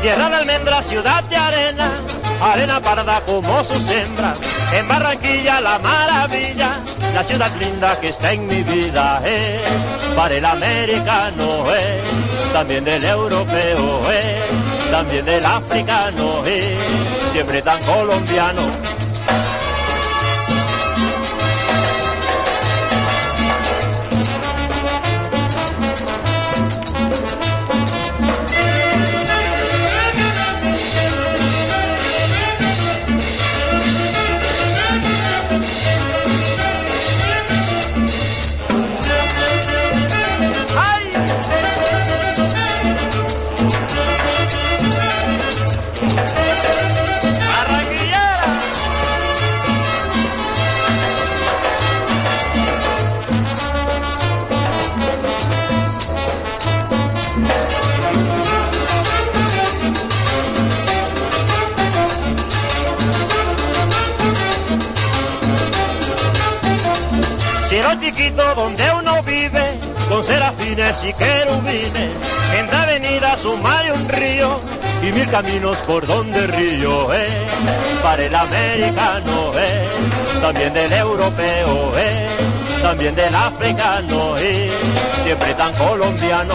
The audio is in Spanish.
ciudad de almendra, ciudad de arena, arena parda como su sembra. En Barranquilla la maravilla, la ciudad linda que está en mi vida es para el americano es, también del europeo es, también del africano es, siempre tan colombiano. Chiquito donde uno vive, con serafines y querubines, en la avenida suma un río y mil caminos por donde río es, para el americano es, también del europeo es, también del africano es, siempre tan colombiano.